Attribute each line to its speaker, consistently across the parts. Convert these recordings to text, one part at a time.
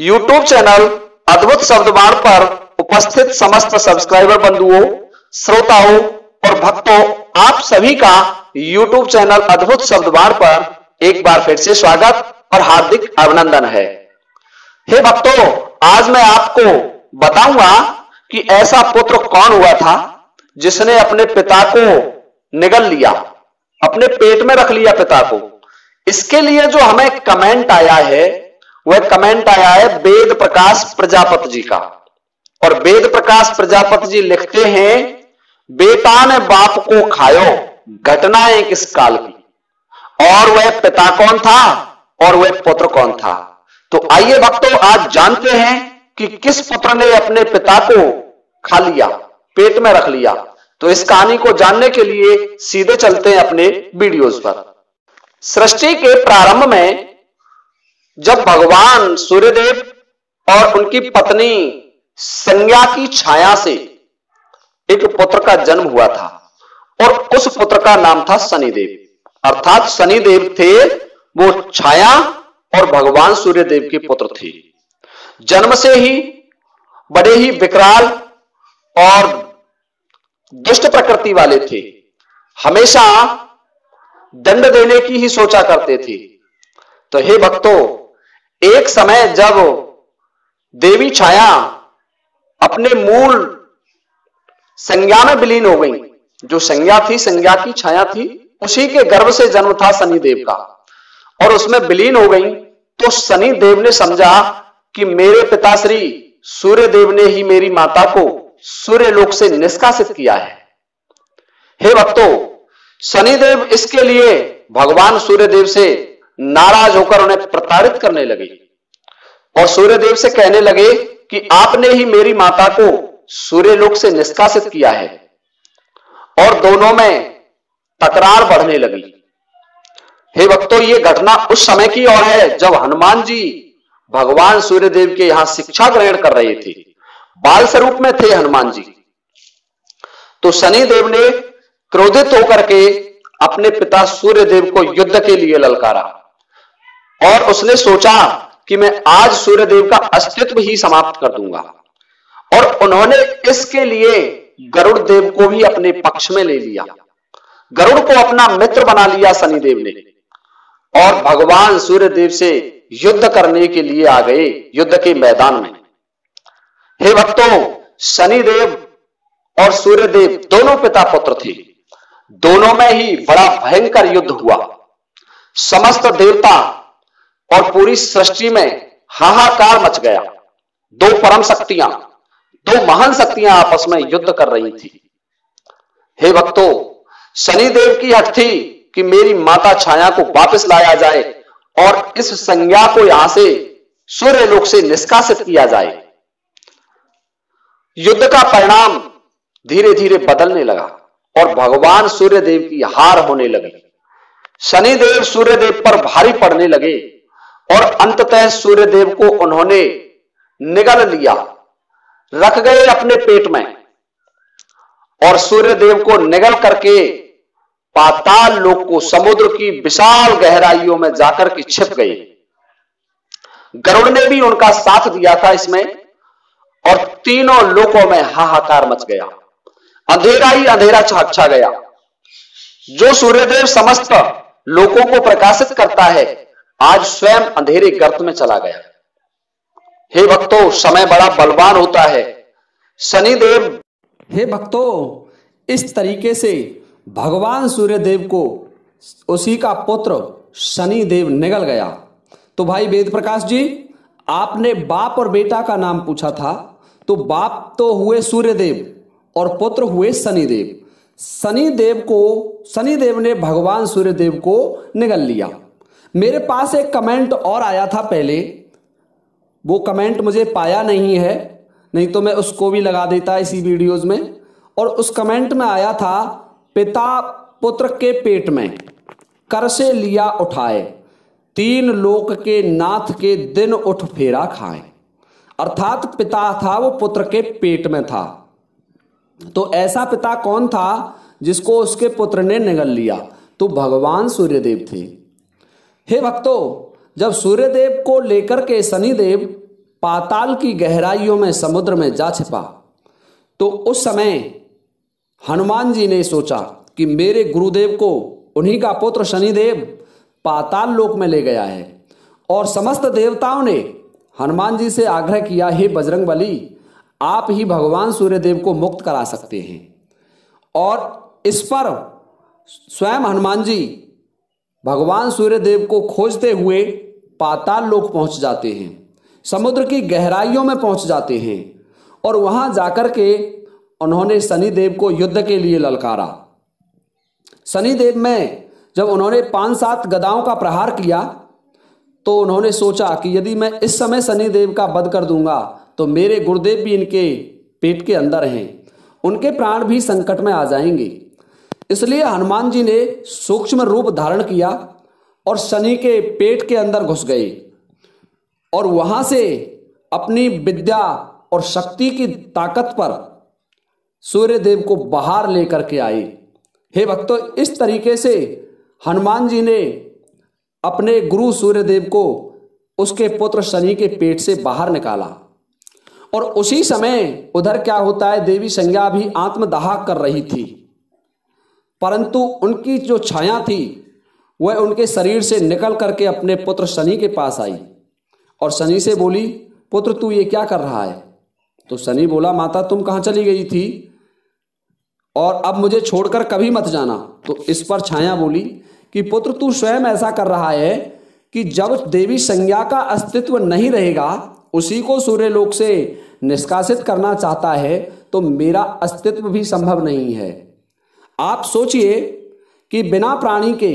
Speaker 1: YouTube channel अद्भुत शब्दवाण पर उपस्थित समस्त सब्सक्राइबर बंधुओं, श्रोताओं और भक्तों, आप सभी का यूट्यूब चैनल अद्भुत शब्दवाण पर एक बार फिर से स्वागत और हार्दिक अभिनंदन है। हे भक्तों, आज मैं आपको बताऊँगा कि ऐसा पुत्र कौन हुआ था जिसने अपने पिता को निगल लिया, अपने पेट में रख लिया पिता को। इसके लिए जो हमें कमेंट आया है वह कमेंट आया है, वेद प्रकाश प्रजापति जी का। और वेद प्रकाश प्रजापति जी लिखते हैं बेटा ने बाप को खायो घटनाएँ किस काल की? और वह पिता कौन था? और वह पुत्र कौन था? तो आइए भक्तों, आज जानते हैं कि किस पुत्र ने अपने पिता को खा लिया, पेट में रख लिया। तो इस कहानी को जानने के लिए सीधे चलते हैं अपने वीडियोस पर। सृष्टि के प्रारंभ में जब भगवान सूर्यदेव और उनकी पत्नी संज्ञा की छाया से एक पुत्र का जन्म हुआ था और उस पुत्र का नाम था शनिदेव। अर्थात शनिदेव थे, वो छाया और भगवान सूर्यदेव के पुत्र थे। जन्म से ही बड़े ही विकराल और दुष्ट प्रकृति वाले थे। हमेशा दंड देने की ही सोचा करते थे। तो हे भक्तों एक समय जब देवी छाया अपने मूल संज्ञा में विलीन हो गई, जो संज्ञा थी, संज्ञा की छाया थी, उसी के गर्भ से जन्म था शनिदेव का। और उसमें विलीन हो गई तो शनिदेव ने समझा कि मेरे पिताश्री सूर्य देव ने ही मेरी माता को सूर्य लोक से निष्कासित किया है। हे भक्तों, शनिदेव इसके लिए भगवान सूर्यदेव से नाराज़ होकर उन्हें प्रताड़ित करने लगे। और सूर्यदेव से कहने लगे कि आपने ही मेरी माता को सूर्यलोक से निष्कासित किया है और दोनों में तकरार बढ़ने लगी। हे भक्तों, ये घटना उस समय की और है जब हनुमान जी भगवान सूर्यदेव के यहाँ शिक्षा ग्रहण कर रहे थे। बाल स्वरूप में थे हनुमान जी। तो शनिदेव ने क्रोधित होकर के अपने पिता सूर्यदेव को युद्ध के लिए ललकारा। और उसने सोचा कि मैं आज सूर्यदेव का अस्तित्व ही समाप्त कर दूँगा। और उन्होंने इसके लिए गरुड़ देव को भी अपने पक्ष में ले लिया। गरुड़ को अपना मित्र बना लिया शनिदेव ने। और भगवान सूर्यदेव से युद्ध करने के लिए आ गए, युद्ध के मैदान में। हे भक्तों, शनिदेव और सूर्यदेव दोनों पिता पुत्र थे। दोनों में ही बड़ा भयंकर युद्ध हुआ। समस्त देवता और पूरी सृष्टि में हाहाकार मच गया। दो परम शक्तियाँ, दो महान शक्तियाँ आपस में युद्ध कर रही थी। हे भक्तों, शनिदेव की हट थी कि मेरी माता छाया को वापस लाया जाए और इस संज्ञा को यहाँ से सूर्य लोक से निष्कासित किया जाए। युद्ध का परिणाम धीरे धीरे बदलने लगा और भगवान सूर्यदेव की हार होने लगी। शनिदेव सूर्यदेव पर भारी पड़ने लगे। और अंततः सूर्यदेव को उन्होंने निगल लिया, रख गए अपने पेट में और सूर्यदेव को निगल करके पाताल लोक को समुद्र की विशाल गहराइयों में जाकर के छिप गए। गरुड़ ने भी उनका साथ दिया था इसमें और तीनों लोकों में हाहाकार मच गया। अंधेरा ही अंधेरा छा छा गया। जो सूर्यदेव समस्त लोगों को प्रकाशित करता है आज स्वयं अंधेरे गर्त में चला गया। हे भक्तों, समय बड़ा बलवान होता है। शनिदेव
Speaker 2: हे भक्तों, इस तरीके से भगवान सूर्यदेव को, उसी का पुत्र शनिदेव निगल गया। तो भाई वेद प्रकाश जी, आपने बाप और बेटा का नाम पूछा था तो बाप तो हुए सूर्यदेव और पुत्र हुए शनिदेव। शनिदेव को, शनिदेव ने भगवान सूर्यदेव को निगल लिया। मेरे पास एक कमेंट और आया था पहले। वो कमेंट मुझे पाया नहीं है, नहीं तो मैं उसको भी लगा देता इसी वीडियोज़ में। और उस कमेंट में आया था, पिता पुत्र के पेट में, कर से लिया उठाए, तीन लोक के नाथ के दिन उठ फेरा खाए। अर्थात पिता था, वो पुत्र के पेट में था। तो ऐसा पिता कौन था, जिसको उसके पुत्र ने निगल लिया? तो भगवान सूर्यदेव थे। हे भक्तों, जब सूर्यदेव को लेकर के शनिदेव पाताल की गहराइयों में समुद्र में जा छिपा तो उस समय हनुमान जी ने सोचा कि मेरे गुरुदेव को, उन्हीं का पुत्र शनिदेव पाताल लोक में ले गया है और समस्त देवताओं ने हनुमान जी से आग्रह किया, हे बजरंग बली, आप ही भगवान सूर्यदेव को मुक्त करा सकते हैं। और इस पर स्वयं हनुमान जी भगवान सूर्यदेव को खोजते हुए पाताल लोक पहुँच जाते हैं, समुद्र की गहराइयों में पहुँच जाते हैं और वहाँ जाकर के उन्होंने शनिदेव को युद्ध के लिए ललकारा। शनिदेव में जब उन्होंने पाँच सात गदाओं का प्रहार किया तो उन्होंने सोचा कि यदि मैं इस समय शनिदेव का वध कर दूँगा तो मेरे गुरुदेव भी इनके पेट के अंदर हैं, उनके प्राण भी संकट में आ जाएँगे। इसलिए हनुमान जी ने सूक्ष्म रूप धारण किया और शनि के पेट के अंदर घुस गए और वहाँ से अपनी विद्या और शक्ति की ताकत पर सूर्यदेव को बाहर लेकर के आए हे भक्तों, इस तरीके से हनुमान जी ने अपने गुरु सूर्यदेव को उसके पुत्र शनि के पेट से बाहर निकाला। और उसी समय उधर क्या होता है, देवी संज्ञा भी आत्मदाह कर रही थी। परंतु उनकी जो छाया थी, वह उनके शरीर से निकल करके अपने पुत्र शनि के पास आई। और शनि से बोली, पुत्र, तू ये क्या कर रहा है? तो शनि बोला, माता, तुम कहाँ चली गई थी? और अब मुझे छोड़कर कभी मत जाना। तो इस पर छाया बोली कि, पुत्र, तू स्वयं ऐसा कर रहा है कि जब देवी संज्ञा का अस्तित्व नहीं रहेगा, उसी को सूर्यलोक से निष्कासित करना चाहता है तो मेरा अस्तित्व भी संभव नहीं है। आप सोचिए कि बिना प्राणी के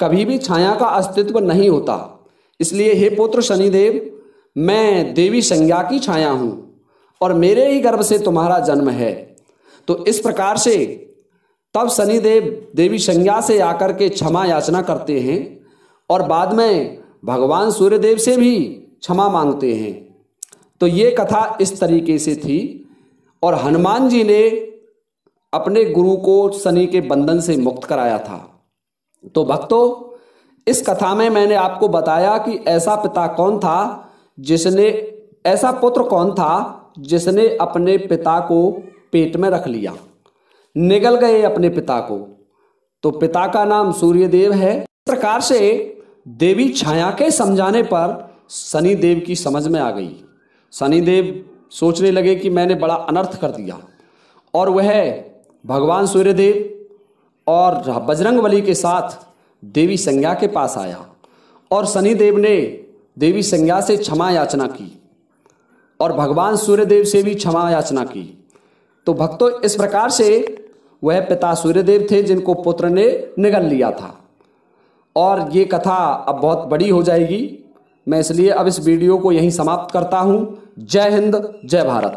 Speaker 2: कभी भी छाया का अस्तित्व नहीं होता। इसलिए हे पुत्र शनिदेव, मैं देवी संज्ञा की छाया हूँ और मेरे ही गर्भ से तुम्हारा जन्म है। तो इस प्रकार से तब शनिदेव देवी संज्ञा से आकर के क्षमा याचना करते हैं और बाद में भगवान सूर्यदेव से भी क्षमा मांगते हैं। तो ये कथा इस तरीके से थी और हनुमान जी ने अपने गुरु को शनि के बंधन से मुक्त कराया था। तो भक्तों, इस कथा में मैंने आपको बताया कि ऐसा पिता कौन था जिसने, ऐसा पुत्र कौन था जिसने अपने पिता को पेट में रख लिया। निगल गए अपने पिता को। तो पिता का नाम सूर्यदेव है। इस प्रकार से देवी छाया के समझाने पर शनिदेव की समझ में आ गई। शनिदेव सोचने लगे कि मैंने बड़ा अनर्थ कर दिया। और वह भगवान सूर्यदेव और बजरंग बली के साथ देवी संज्ञा के पास आया और शनिदेव ने देवी संज्ञा से क्षमा याचना की और भगवान सूर्यदेव से भी क्षमा याचना की। तो भक्तों, इस प्रकार से वह पिता सूर्यदेव थे जिनको पुत्र ने निगल लिया था। और ये कथा अब बहुत बड़ी हो जाएगी। मैं इसलिए अब इस वीडियो को यहीं समाप्त करता हूँ। जय हिंद, जय भारत।